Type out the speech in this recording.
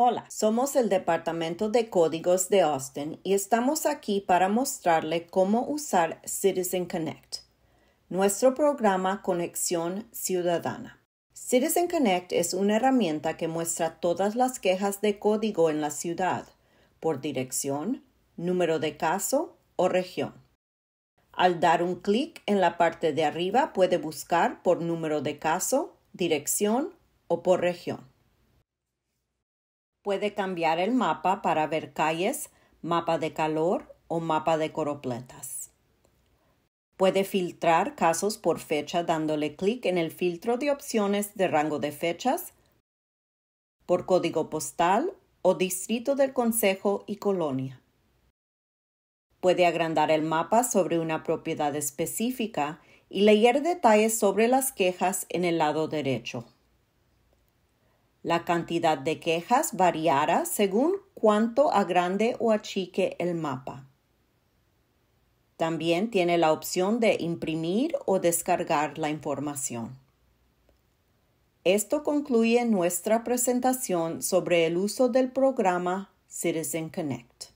Hola, somos el Departamento de Códigos de Austin y estamos aquí para mostrarle cómo usar Citizen Connect, nuestro programa Conexión Ciudadana. Citizen Connect es una herramienta que muestra todas las quejas de código en la ciudad, por dirección, número de caso o región. Al dar un clic en la parte de arriba puede buscar por número de caso, dirección o por región. Puede cambiar el mapa para ver calles, mapa de calor o mapa de coropletas. Puede filtrar casos por fecha dándole clic en el filtro de opciones de rango de fechas, por código postal o distrito del consejo y colonia. Puede agrandar el mapa sobre una propiedad específica y leer detalles sobre las quejas en el lado derecho. La cantidad de quejas variará según cuánto agrande o achique el mapa. También tiene la opción de imprimir o descargar la información. Esto concluye nuestra presentación sobre el uso del programa Citizen Connect.